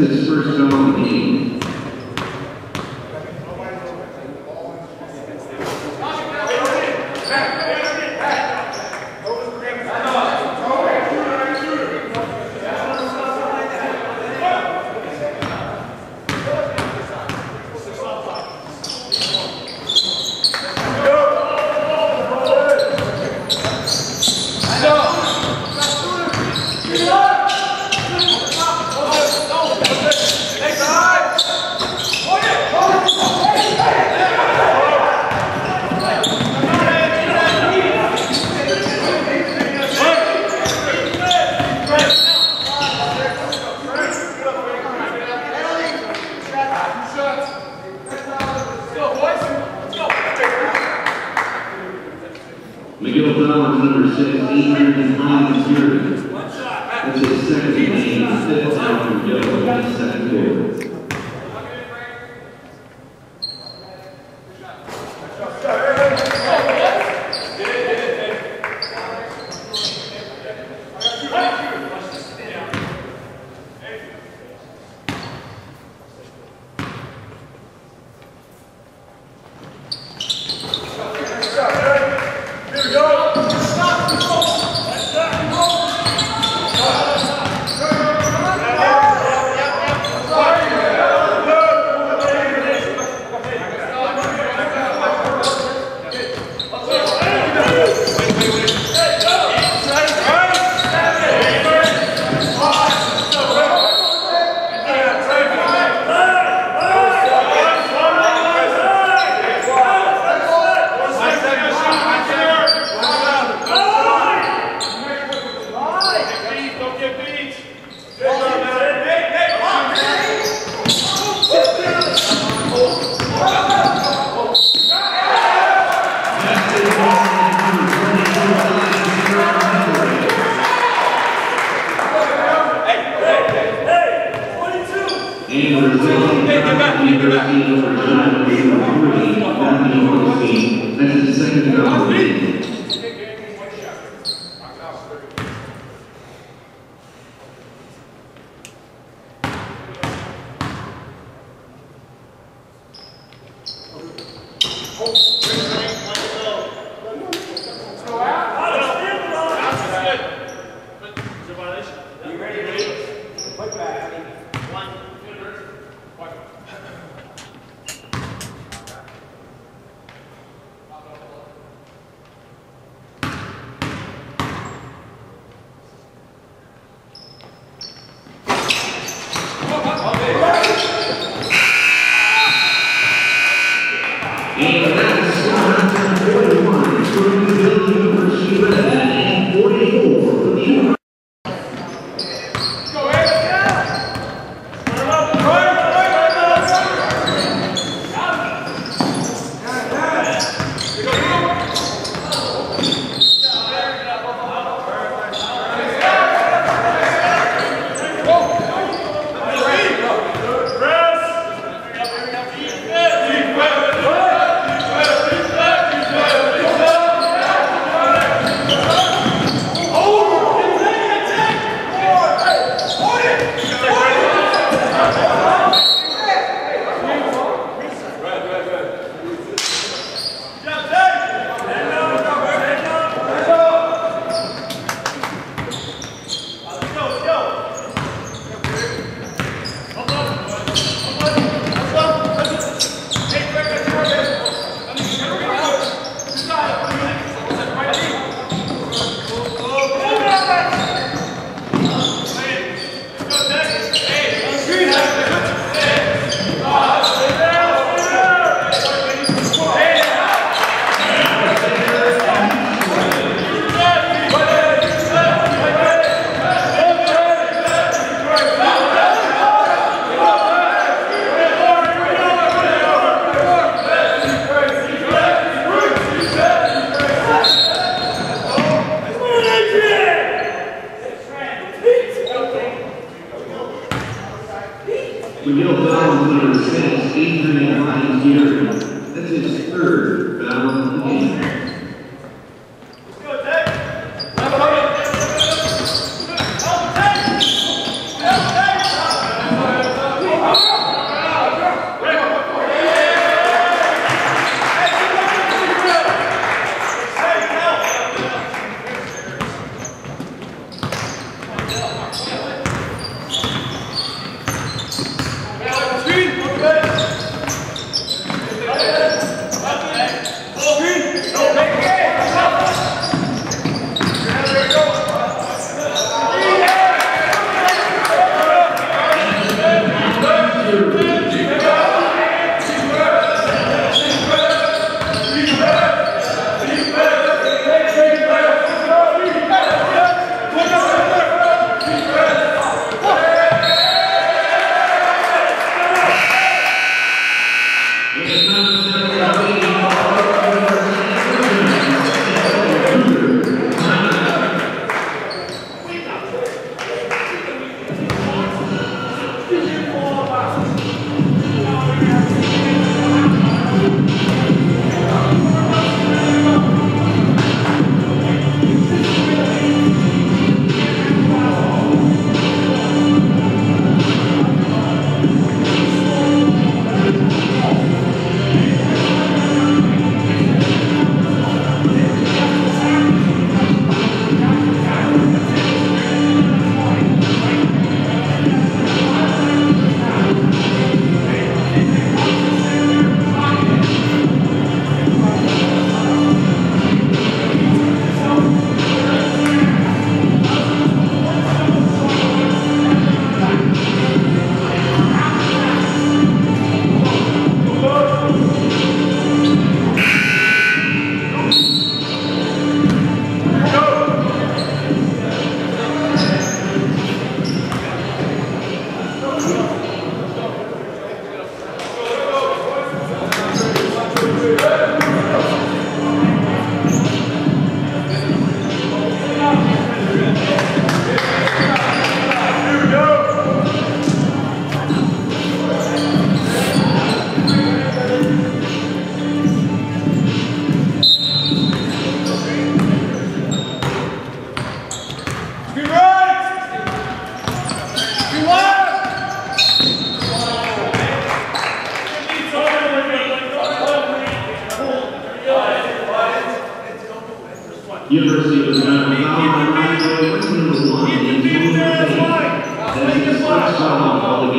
That's his first foul of Oh.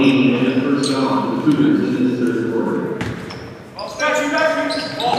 game in the first round, the Cougars in this third quarter. I'll you back.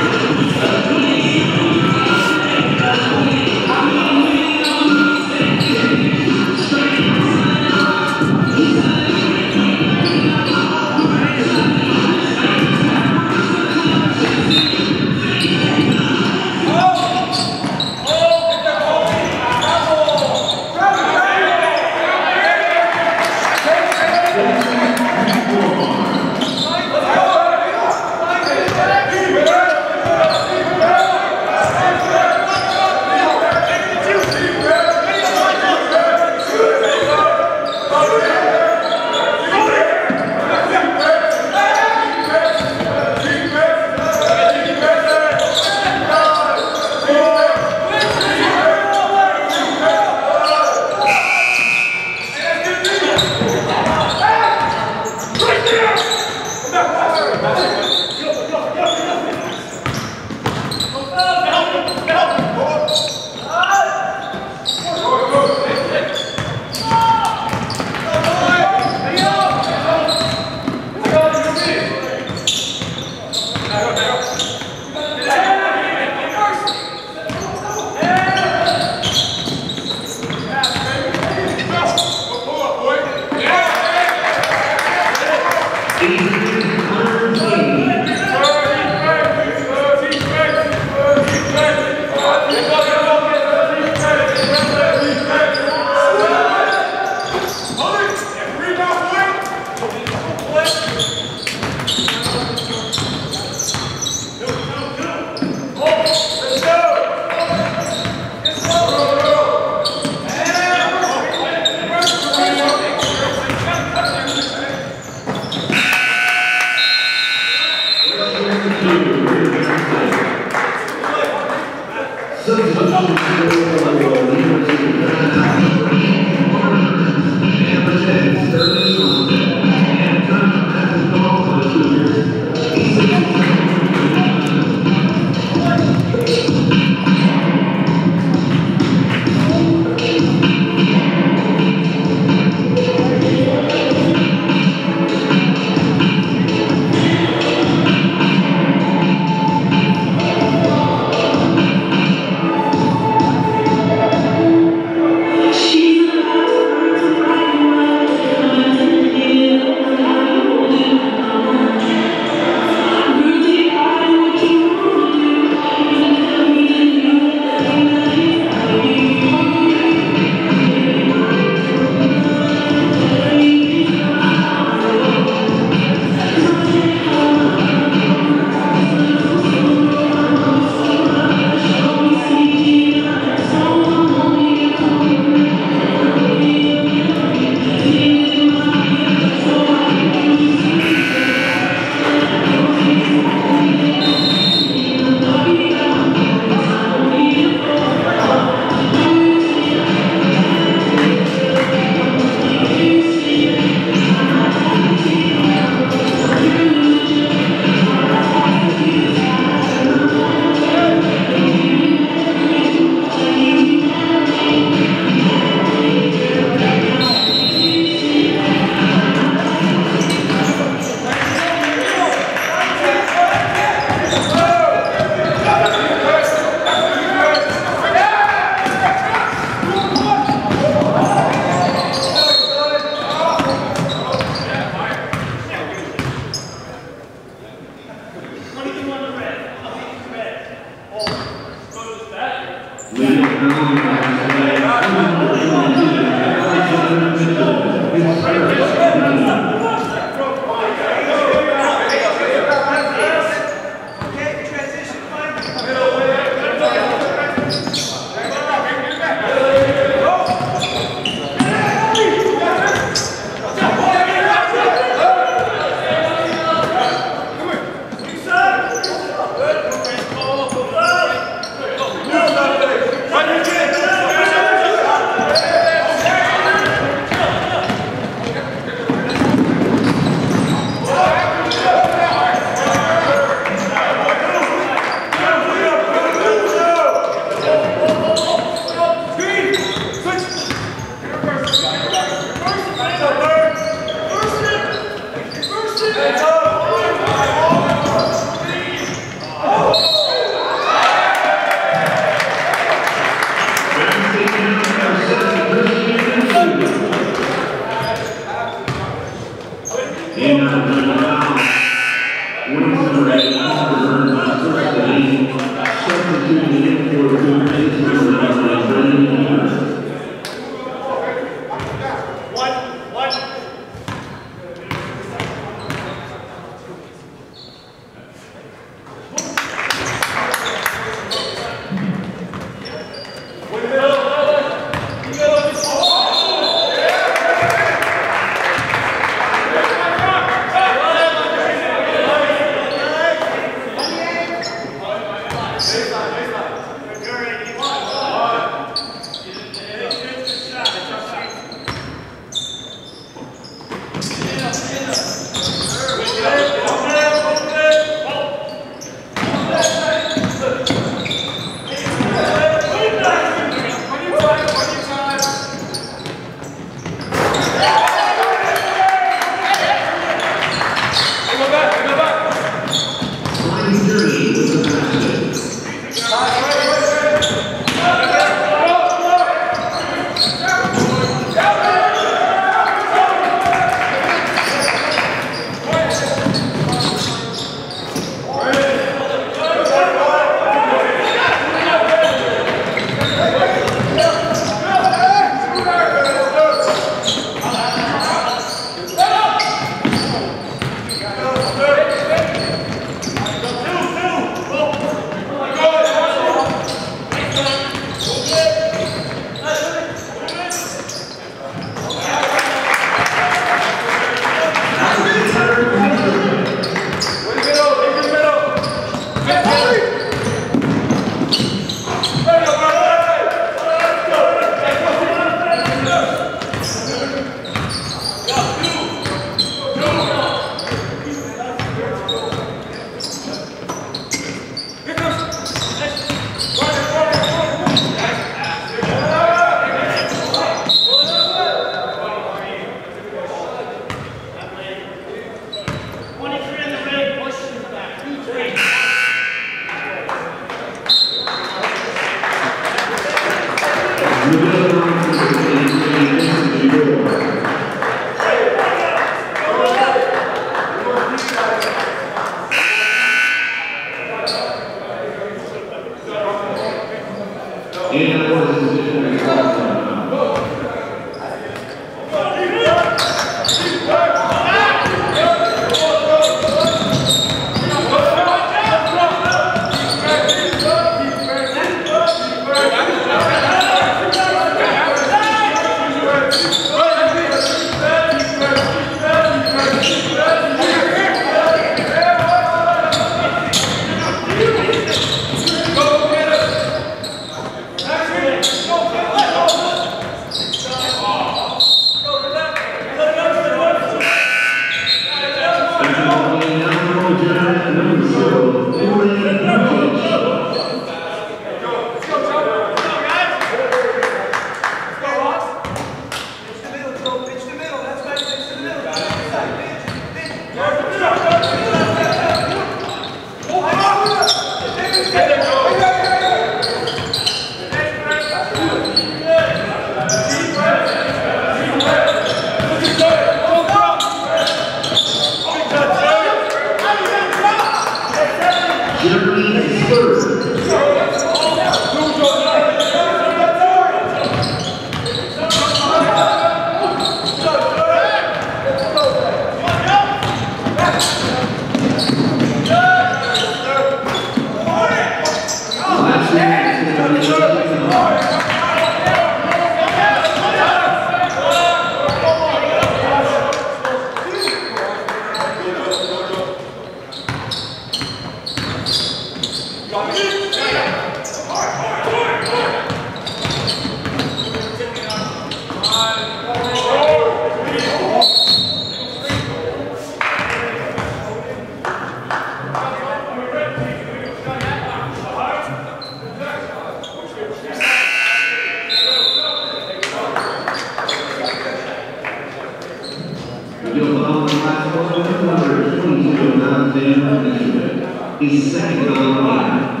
22nd of July.